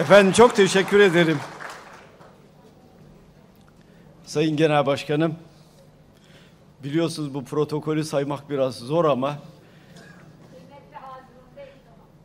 Efendim çok teşekkür ederim. Sayın Genel Başkanım, biliyorsunuz bu protokolü saymak biraz zor ama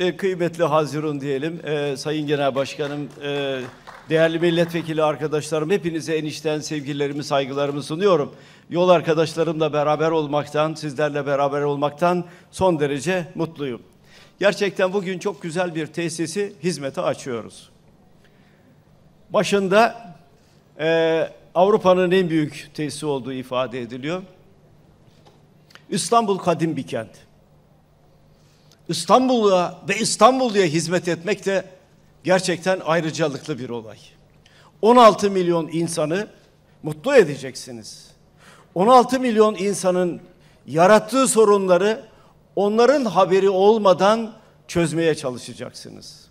e, kıymetli Hazirun diyelim. E, Sayın Genel Başkanım, e, değerli milletvekili arkadaşlarım, hepinize enişten sevgilerimi, saygılarımı sunuyorum. Yol arkadaşlarımla beraber olmaktan, sizlerle beraber olmaktan son derece mutluyum. Gerçekten bugün çok güzel bir tesisi hizmete açıyoruz. Başında e, Avrupa'nın en büyük tesisi olduğu ifade ediliyor. İstanbul kadim bir kent. İstanbul'a ve İstanbul'ya hizmet etmek de gerçekten ayrıcalıklı bir olay. 16 milyon insanı mutlu edeceksiniz. 16 milyon insanın yarattığı sorunları onların haberi olmadan çözmeye çalışacaksınız.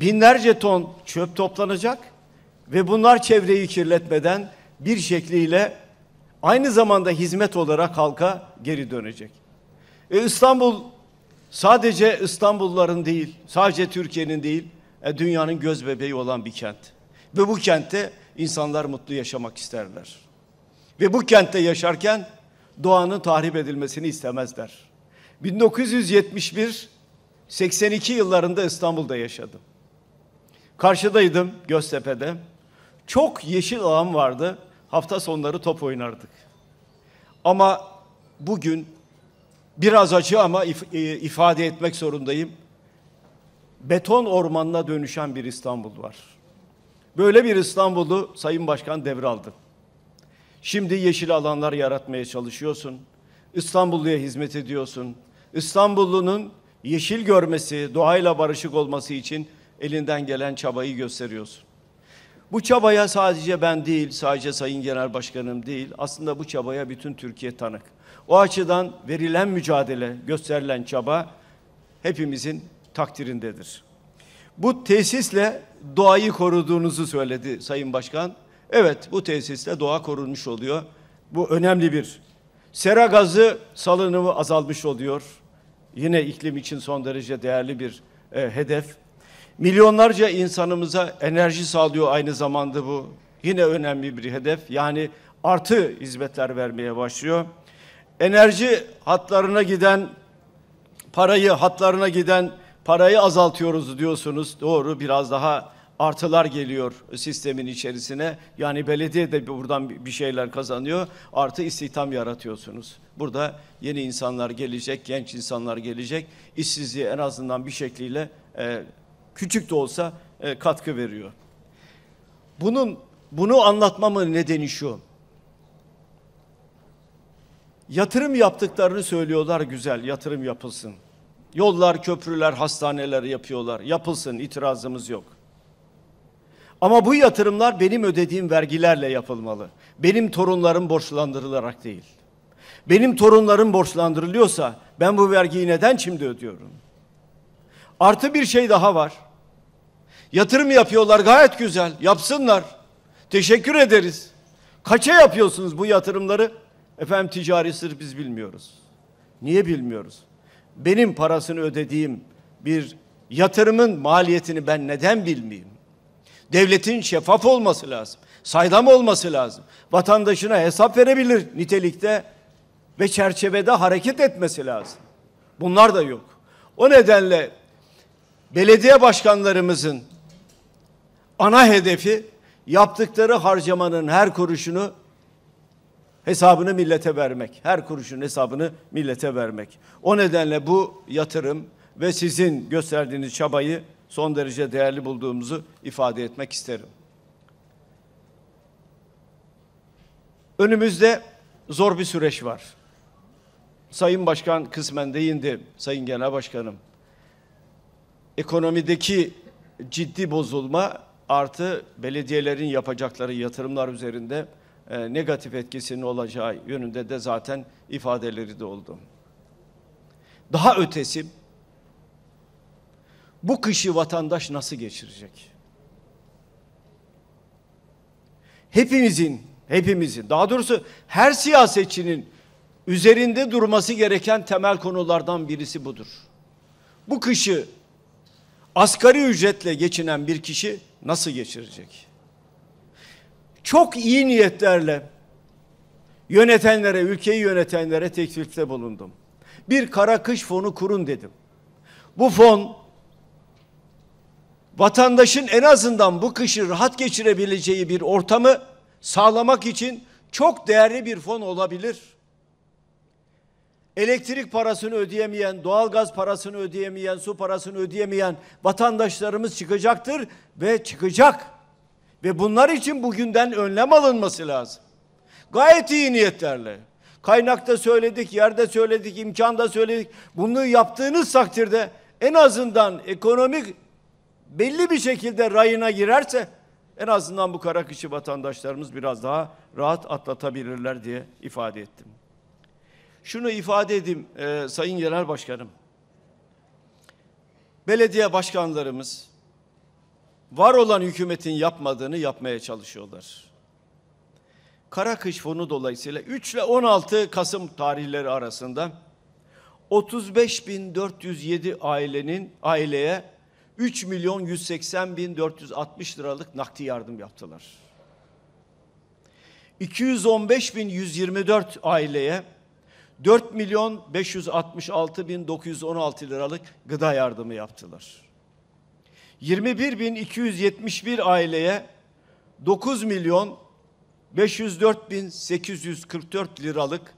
Binlerce ton çöp toplanacak ve bunlar çevreyi kirletmeden bir şekliyle aynı zamanda hizmet olarak halka geri dönecek. E İstanbul sadece İstanbulluların değil, sadece Türkiye'nin değil, e, dünyanın göz bebeği olan bir kent. Ve bu kentte insanlar mutlu yaşamak isterler. Ve bu kentte yaşarken doğanın tahrip edilmesini istemezler. 1971 82 yıllarında İstanbul'da yaşadım. Karşıdaydım Göztepe'de. Çok yeşil alan vardı. Hafta sonları top oynardık. Ama bugün biraz acı ama if e, ifade etmek zorundayım. Beton ormanına dönüşen bir İstanbul var. Böyle bir İstanbul'u Sayın Başkan devraldı. Şimdi yeşil alanlar yaratmaya çalışıyorsun. İstanbulluya hizmet ediyorsun. İstanbullunun yeşil görmesi, doğayla barışık olması için elinden gelen çabayı gösteriyorsun. Bu çabaya sadece ben değil, sadece Sayın Genel Başkanım değil, aslında bu çabaya bütün Türkiye tanık. O açıdan verilen mücadele, gösterilen çaba hepimizin takdirindedir. Bu tesisle doğayı koruduğunuzu söyledi Sayın Başkan. Evet, bu tesisle doğa korunmuş oluyor. Bu önemli bir. Sera gazı salınımı azalmış oluyor. Yine iklim için son derece değerli bir e, hedef. Milyonlarca insanımıza enerji sağlıyor aynı zamanda bu. Yine önemli bir hedef. Yani artı hizmetler vermeye başlıyor. Enerji hatlarına giden parayı hatlarına giden parayı azaltıyoruz diyorsunuz. Doğru biraz daha artılar geliyor sistemin içerisine. Yani belediye de buradan bir şeyler kazanıyor. Artı istihdam yaratıyorsunuz. Burada yeni insanlar gelecek, genç insanlar gelecek. İşsizliği en azından bir şekliyle e, küçük de olsa e, katkı veriyor. Bunun bunu anlatmamın nedeni şu. Yatırım yaptıklarını söylüyorlar güzel, yatırım yapılsın. Yollar, köprüler, hastaneler yapıyorlar. Yapılsın, itirazımız yok. Ama bu yatırımlar benim ödediğim vergilerle yapılmalı. Benim torunlarım borçlandırılarak değil. Benim torunlarım borçlandırılıyorsa ben bu vergiyi neden şimdi ödüyorum? Artı bir şey daha var. Yatırım yapıyorlar gayet güzel. Yapsınlar. Teşekkür ederiz. Kaça yapıyorsunuz bu yatırımları? Efendim ticari sır biz bilmiyoruz. Niye bilmiyoruz? Benim parasını ödediğim bir yatırımın maliyetini ben neden bilmeyeyim? Devletin şeffaf olması lazım. Saydam olması lazım. Vatandaşına hesap verebilir nitelikte ve çerçevede hareket etmesi lazım. Bunlar da yok. O nedenle belediye başkanlarımızın ana hedefi yaptıkları harcamanın her kuruşunu hesabını millete vermek. Her kuruşun hesabını millete vermek. O nedenle bu yatırım ve sizin gösterdiğiniz çabayı son derece değerli bulduğumuzu ifade etmek isterim. Önümüzde zor bir süreç var. Sayın Başkan kısmen değindi, Sayın Genel Başkanım. Ekonomideki ciddi bozulma artı belediyelerin yapacakları yatırımlar üzerinde e, negatif etkisinin olacağı yönünde de zaten ifadeleri de oldu. Daha ötesi bu kışı vatandaş nasıl geçirecek? Hepimizin, hepimizin, daha doğrusu her siyasetçinin üzerinde durması gereken temel konulardan birisi budur. Bu kışı asgari ücretle geçinen bir kişi nasıl geçirecek? Çok iyi niyetlerle yönetenlere, ülkeyi yönetenlere teklifte bulundum. Bir kara kış fonu kurun dedim. Bu fon vatandaşın en azından bu kışı rahat geçirebileceği bir ortamı sağlamak için çok değerli bir fon olabilir. Elektrik parasını ödeyemeyen, doğalgaz parasını ödeyemeyen, su parasını ödeyemeyen vatandaşlarımız çıkacaktır ve çıkacak. Ve bunlar için bugünden önlem alınması lazım. Gayet iyi niyetlerle. Kaynakta söyledik, yerde söyledik, imkanda söyledik. Bunu yaptığınız takdirde en azından ekonomik belli bir şekilde rayına girerse en azından bu kara kışı vatandaşlarımız biraz daha rahat atlatabilirler diye ifade ettim. Şunu ifade edeyim e, Sayın Genel Başkanım. Belediye başkanlarımız var olan hükümetin yapmadığını yapmaya çalışıyorlar. Kara kış fonu dolayısıyla 3 ile 16 Kasım tarihleri arasında 35.407 ailenin aileye 3 milyon 180 bin 460 liralık nakdi yardım yaptılar. 215 bin 124 aileye 4 milyon 566 bin 916 liralık gıda yardımı yaptılar. 21 bin 271 aileye 9 milyon 504 bin 844 liralık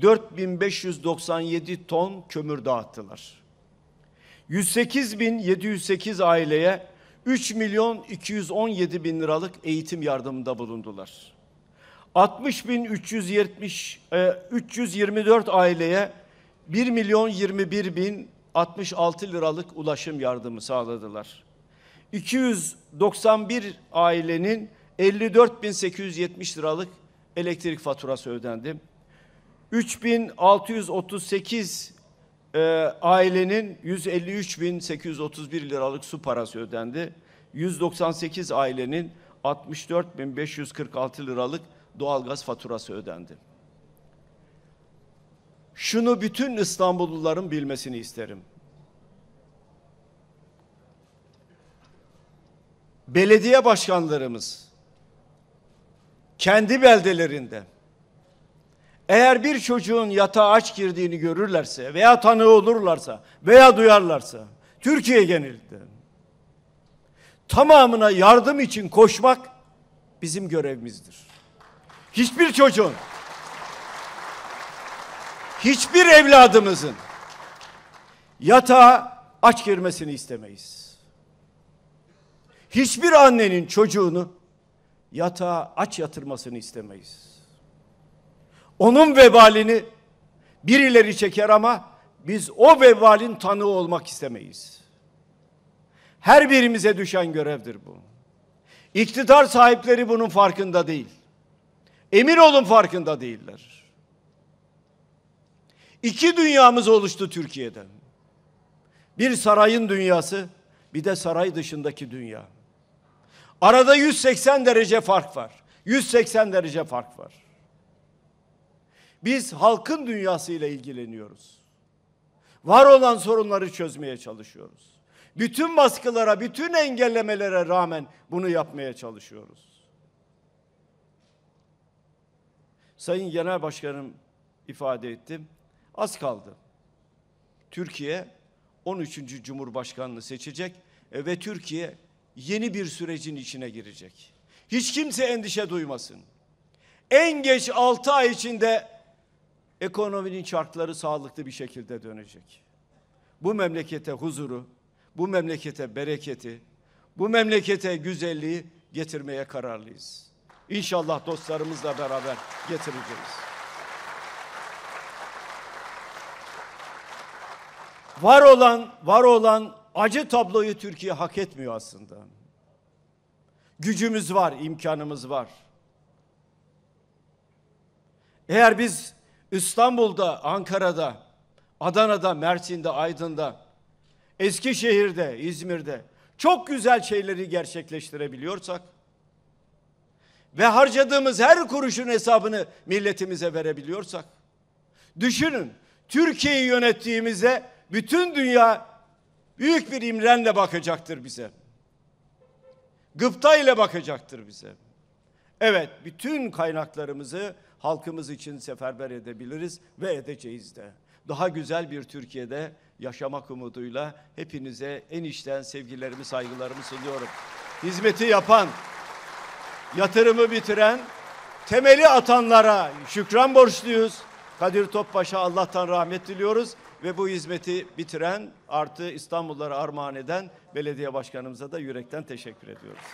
4597 ton kömür dağıttılar. 108 bin 708 aileye 3 milyon 217 bin liralık eğitim yardımında bulundular. 60 bin 370, e, 324 aileye 1 milyon 21 bin 66 liralık ulaşım yardımı sağladılar. 291 ailenin 54.870 liralık elektrik faturası ödendi. 3638 e, ailenin 153.831 liralık su parası ödendi. 198 ailenin 64.546 liralık doğalgaz faturası ödendi. Şunu bütün İstanbulluların bilmesini isterim. Belediye başkanlarımız kendi beldelerinde eğer bir çocuğun yatağa aç girdiğini görürlerse veya tanığı olurlarsa veya duyarlarsa Türkiye genelinde tamamına yardım için koşmak bizim görevimizdir. Hiçbir çocuğun hiçbir evladımızın yatağa aç girmesini istemeyiz. Hiçbir annenin çocuğunu yatağa aç yatırmasını istemeyiz. Onun vebalini birileri çeker ama biz o vebalin tanığı olmak istemeyiz. Her birimize düşen görevdir bu. İktidar sahipleri bunun farkında değil. Emin olun farkında değiller. İki dünyamız oluştu Türkiye'de. Bir sarayın dünyası, bir de saray dışındaki dünya. Arada 180 derece fark var. 180 derece fark var. Biz halkın dünyasıyla ilgileniyoruz. Var olan sorunları çözmeye çalışıyoruz. Bütün baskılara, bütün engellemelere rağmen bunu yapmaya çalışıyoruz. Sayın Genel Başkanım ifade ettim. Az kaldı. Türkiye 13. Cumhurbaşkanını seçecek e, ve Türkiye yeni bir sürecin içine girecek. Hiç kimse endişe duymasın. En geç 6 ay içinde ekonominin çarkları sağlıklı bir şekilde dönecek. Bu memlekete huzuru, bu memlekete bereketi, bu memlekete güzelliği getirmeye kararlıyız. İnşallah dostlarımızla beraber getireceğiz. Var olan, var olan acı tabloyu Türkiye hak etmiyor aslında. Gücümüz var, imkanımız var. Eğer biz İstanbul'da, Ankara'da, Adana'da, Mersin'de, Aydın'da, Eskişehir'de, İzmir'de çok güzel şeyleri gerçekleştirebiliyorsak ve harcadığımız her kuruşun hesabını milletimize verebiliyorsak düşünün Türkiye'yi yönettiğimizde bütün dünya büyük bir imrenle bakacaktır bize. Gıpta ile bakacaktır bize. Evet, bütün kaynaklarımızı halkımız için seferber edebiliriz ve edeceğiz de. Daha güzel bir Türkiye'de yaşamak umuduyla hepinize en içten sevgilerimi, saygılarımı sunuyorum. Hizmeti yapan, yatırımı bitiren, temeli atanlara şükran borçluyuz. Kadir Topbaş'a Allah'tan rahmet diliyoruz ve bu hizmeti bitiren artı İstanbullara armağan eden belediye başkanımıza da yürekten teşekkür ediyoruz.